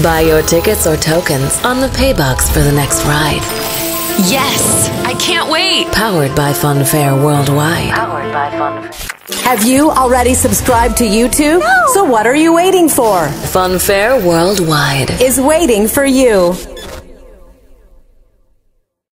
Buy your tickets or tokens on the paybox for the next ride. Yes, I can't wait. Powered by Funfair Worldwide. Powered by Funfair. Have you already subscribed to YouTube? No. So what are you waiting for? Funfair Worldwide is waiting for you.